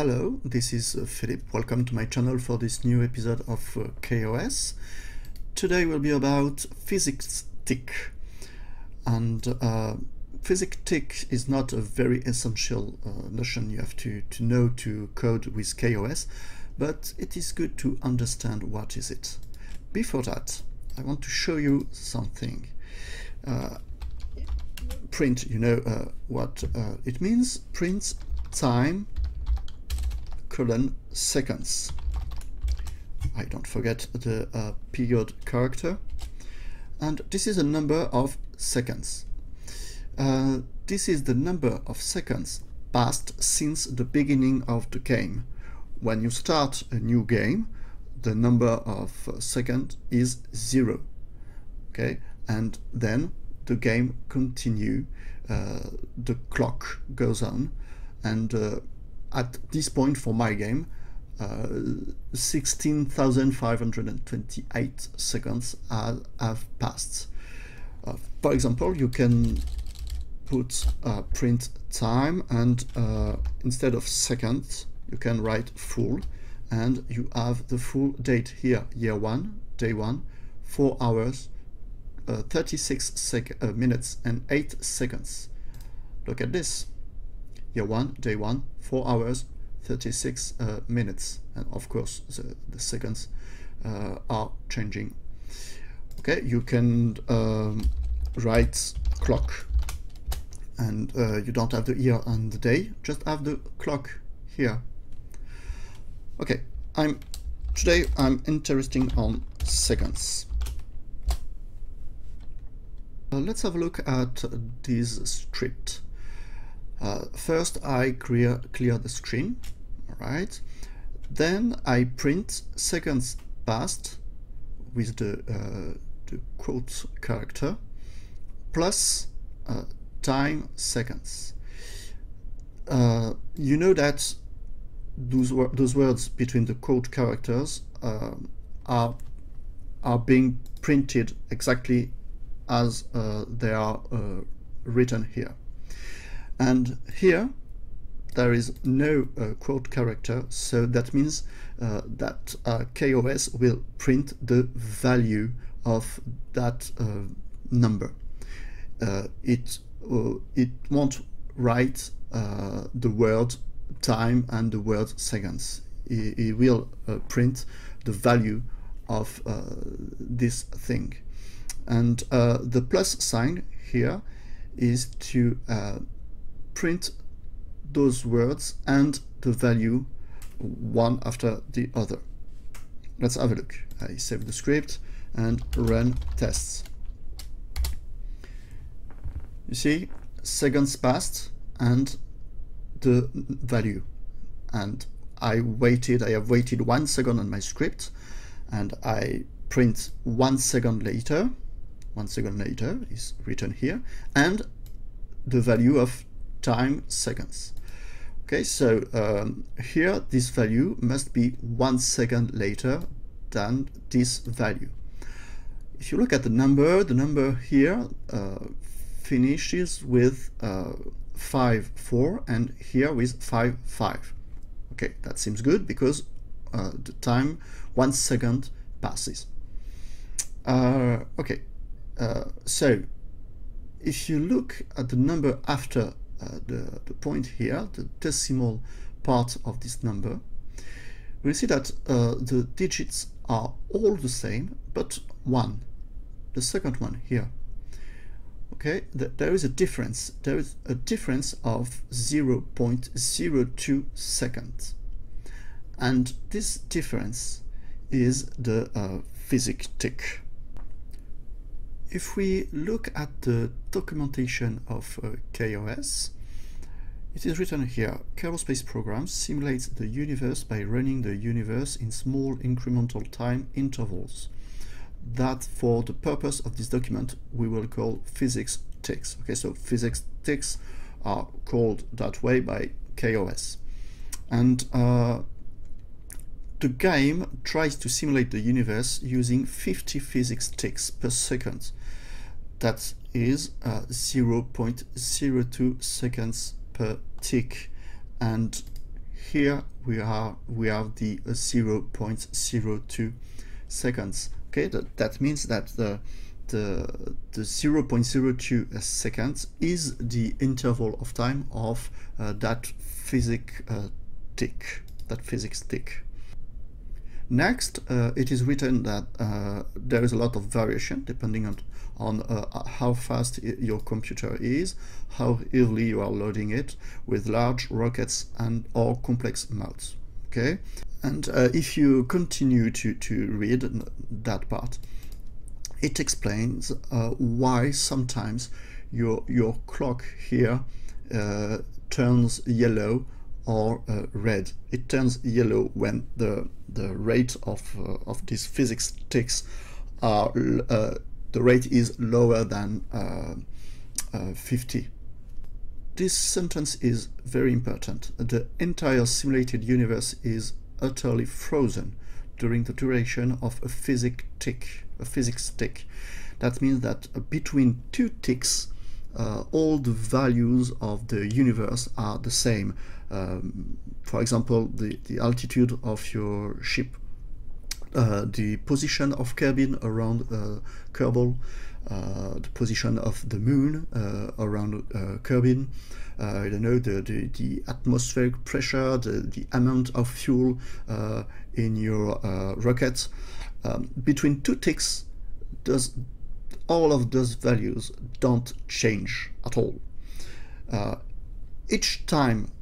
Hello, this is uh, Philip. Welcome to my channel for this new episode of uh, KOS. Today will be about physics tick. And uh, physics tick is not a very essential uh, notion you have to, to know to code with KOS, but it is good to understand what is it. Before that, I want to show you something. Uh, print, you know uh, what it means? Print time colon seconds. I don't forget the uh, period character. And this is a number of seconds. Uh, this is the number of seconds passed since the beginning of the game. When you start a new game, the number of uh, seconds is zero. Okay, and then the game continue. Uh, the clock goes on, and uh, at this point for my game, uh, 16,528 seconds have, have passed. Uh, for example, you can put uh, print time and uh, instead of seconds, you can write full and you have the full date here, year one, day one, four hours, uh, 36 sec uh, minutes and eight seconds. Look at this year one, day one, four hours, 36 uh, minutes. And of course, the, the seconds uh, are changing. Okay, you can um, write clock and uh, you don't have the year and the day, just have the clock here. Okay, I'm today I'm interesting on seconds. Uh, let's have a look at this script. Uh, first I clear, clear the screen, right? Then I print seconds passed with the, uh, the quote character plus uh, time seconds. Uh, you know that those, wor those words between the quote characters um, are, are being printed exactly as uh, they are uh, written here. And here there is no uh, quote character, so that means uh, that uh, KOS will print the value of that uh, number. Uh, it uh, it won't write the word time and the word seconds. It, it will print the value of this thing. And the plus sign here is to print those words and the value one after the other. Let's have a look. I save the script and run tests. You see, seconds passed and the value. And I waited, I have waited one second on my script and I print one second later, one second later is written here, and the value of time seconds. Okay, so um, here this value must be one second later than this value. If you look at the number, the number here uh, finishes with uh, 5, 4 and here with 5, 5. Okay, that seems good because uh, the time one second passes. Uh, okay, uh, so if you look at the number after the, the point here, the decimal part of this number, we see that uh, the digits are all the same, but one, the second one here. Okay, th there is a difference. There is a difference of 0.02 seconds. And this difference is the uh, physics tick. If we look at the documentation of uh, KOS, it is written here, Kerbal Space Program simulates the universe by running the universe in small incremental time intervals. That for the purpose of this document we will call physics ticks. Okay, so physics ticks are called that way by KOS. And uh, the game tries to simulate the universe using 50 physics ticks per second. That is uh, 0.02 seconds per tick. And here we are we have the 0.02 seconds okay that, that means that the the, the 0.02 seconds is the interval of time of uh, that physics uh, tick that physics tick Next, uh, it is written that uh, there is a lot of variation depending on, on uh, how fast your computer is, how early you are loading it with large rockets and or complex modes. Okay, and uh, if you continue to, to read that part, it explains uh, why sometimes your, your clock here uh, turns yellow or uh, red. It turns yellow when the the rate of uh, of these physics ticks are uh, the rate is lower than uh, uh, 50. This sentence is very important. The entire simulated universe is utterly frozen during the duration of a physics tick. A physics tick. That means that between two ticks, uh, all the values of the universe are the same um, for example, the, the altitude of your ship, uh, the position of Kerbin around uh, Kerbol, uh, the position of the moon uh, around uh, Kerbin, uh, I don't know, the, the, the, atmospheric pressure, the, the amount of fuel uh, in your rocket. Um, between two ticks, does all of those values don't change at all. each time uh,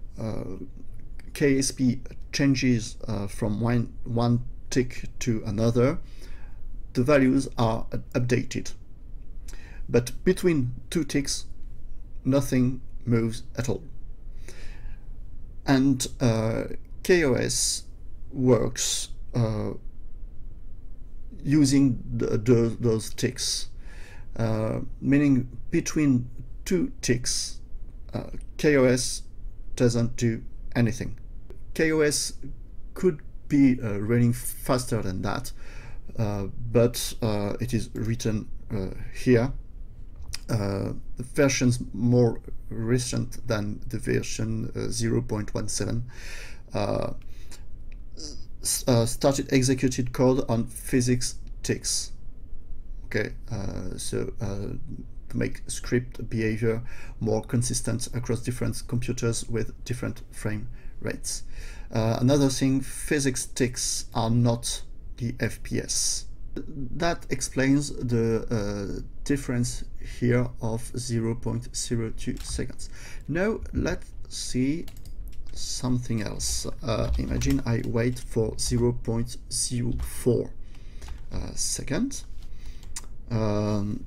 KSP changes uh, from one, one tick to another, the values are updated. But between two ticks, nothing moves at all. And uh, KOS works uh, using the, the, those ticks, uh, meaning between two ticks, uh, KOS doesn't do anything. KOS could be uh, running faster than that, uh, but uh, it is written uh, here. The version's more recent than the version uh, 0.17. started executed code on physics ticks. Okay, so make script behavior more consistent across different computers with different frame rates. Uh, another thing, physics ticks are not the FPS. That explains the uh, difference here of 0.02 seconds. Now let's see something else. Uh, imagine I wait for 0.04 uh, seconds. Um,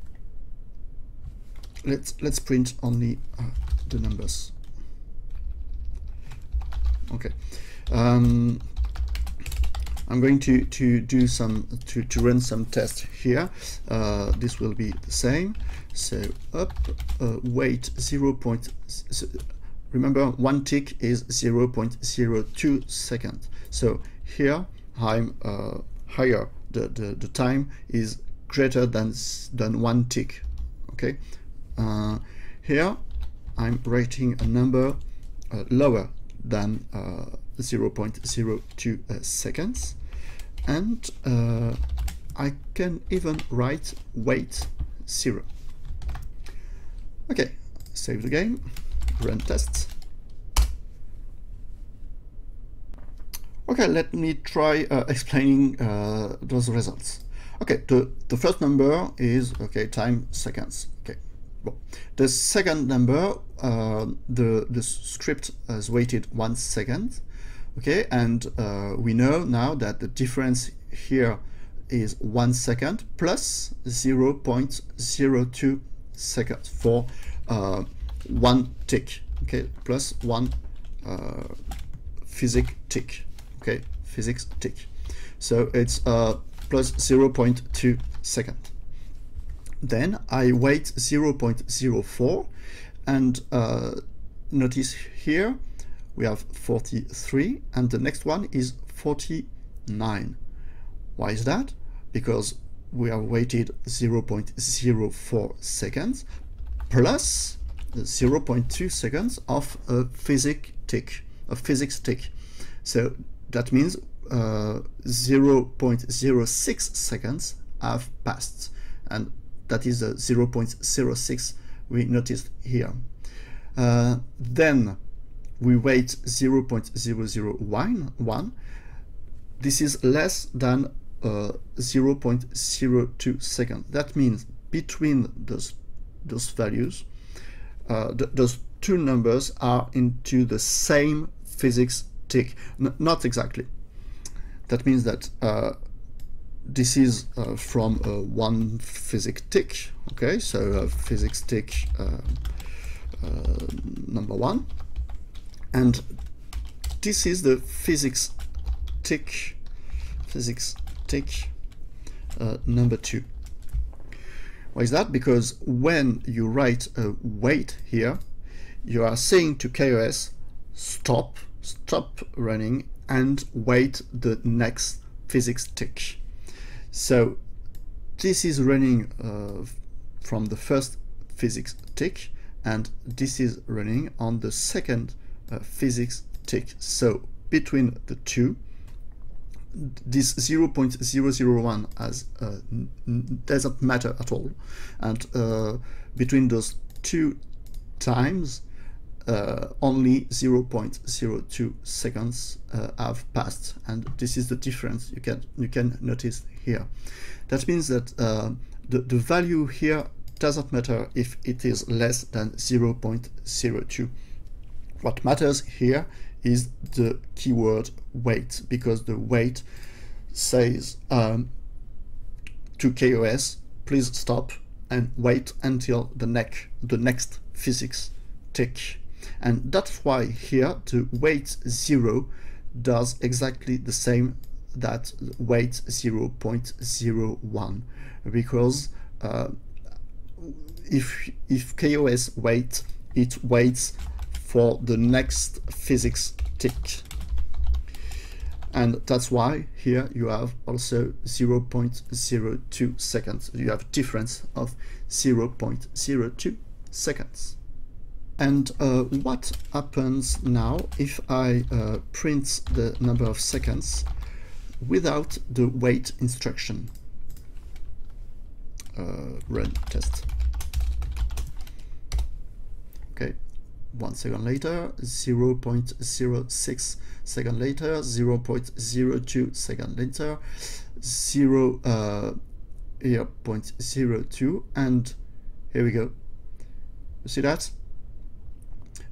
let's let's print only uh, the numbers. Okay. Um, I'm going to to do some to, to run some tests here. Uh, this will be the same. So up uh, wait 0. Point, remember one tick is 0 0.02 seconds. So here I'm uh, higher. The, the the time is greater than than one tick. Okay uh, here I'm writing a number uh, lower than uh, 0.02 uh, seconds. And uh, I can even write wait 0 okay save the game run tests. Okay let me try uh, explaining those results. Okay the the first number is okay time seconds. Okay. The second number, uh, the, the script has waited one second, okay, and uh, we know now that the difference here is one second plus 0 0.02 seconds for uh, one tick, okay, plus one uh, physics tick, okay, physics tick. So it's uh, plus 0 0.2 second. Then I wait 0.04 and uh, notice here we have 43 and the next one is 49. Why is that? Because we have waited 0.04 seconds plus 0.2 seconds of a physics tick, a physics tick. So that means uh, 0.06 seconds have passed and that is the 0.06 we noticed here. Uh, then we wait 0.001. This is less than uh, 0.02 seconds. That means between those those values, uh, th those two numbers are into the same physics tick. N not exactly. That means that uh, this is uh, from one physics tick. Okay, so uh, physics tick uh, uh, number one, and this is the physics tick, physics tick number two. Why is that? Because when you write a wait here, you are saying to KOS, stop, stop running and wait the next physics tick. So this is running uh, from the first physics tick and this is running on the second uh, physics tick. So between the two, this 0.001 as uh, doesn't matter at all and uh, between those two times uh, only 0.02 seconds uh, have passed. And this is the difference you can you can notice here. That means that uh, the, the value here doesn't matter if it is less than 0.02 what matters here is the keyword wait because the wait says um, to KOS please stop and wait until the neck the next physics tick and that's why here the wait 0 does exactly the same that wait 0.01 because uh, if if KOS wait it waits for the next physics tick. And that's why here you have also 0.02 seconds. You have difference of 0.02 seconds and uh, what happens now if I uh, print the number of seconds without the wait instruction? Uh, run test. Okay, one second later, 0 0.06 second later, 0 0.02 second later, 0 uh, here 0.02 and here we go. See that?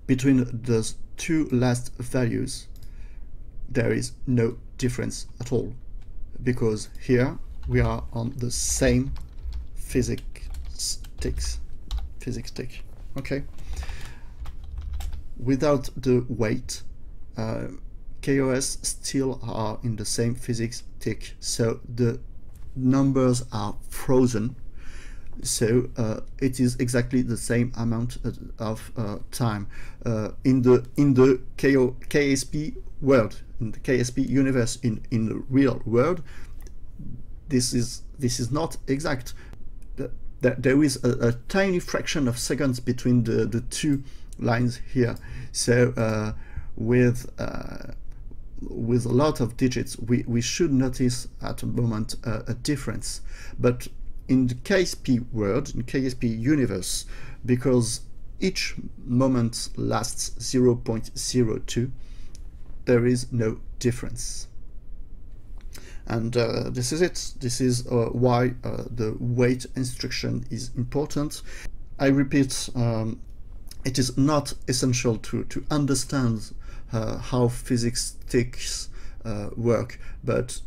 Between those two last values there is no difference at all because here we are on the same physics ticks physics tick okay? Without the wait, uh, KOS still are in the same physics tick so the numbers are frozen so uh, it is exactly the same amount of uh, time uh, in the in the KO, KSP world in the KSP universe in in the real world this is this is not exact. There is a, a tiny fraction of seconds between the the two lines here. So uh, with uh, with a lot of digits we, we should notice at the moment uh, a difference. But in the KSP world, in KSP universe, because each moment lasts 0.02, there is no difference. And uh, this is it. This is uh, why uh, the wait instruction is important. I repeat, um, it is not essential to, to understand uh, how physics ticks uh, work, but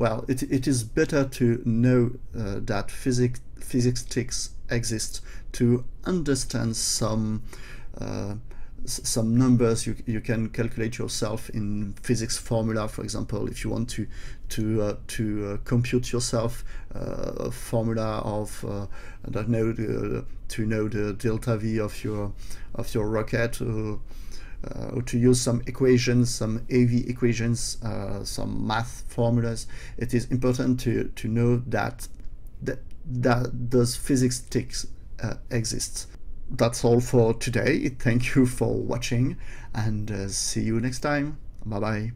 well, it, it is better to know uh, that physics, physics ticks exist to understand some uh, some numbers. You, you can calculate yourself in physics formula for example if you want to to uh, to uh, compute yourself uh, a formula of uh, I don't know to know the delta v of your of your rocket uh, to use some equations, some AV equations, uh, some math formulas, it is important to, to know that, that, that those physics ticks uh, exist. That's all for today. Thank you for watching and see you next time. Bye bye.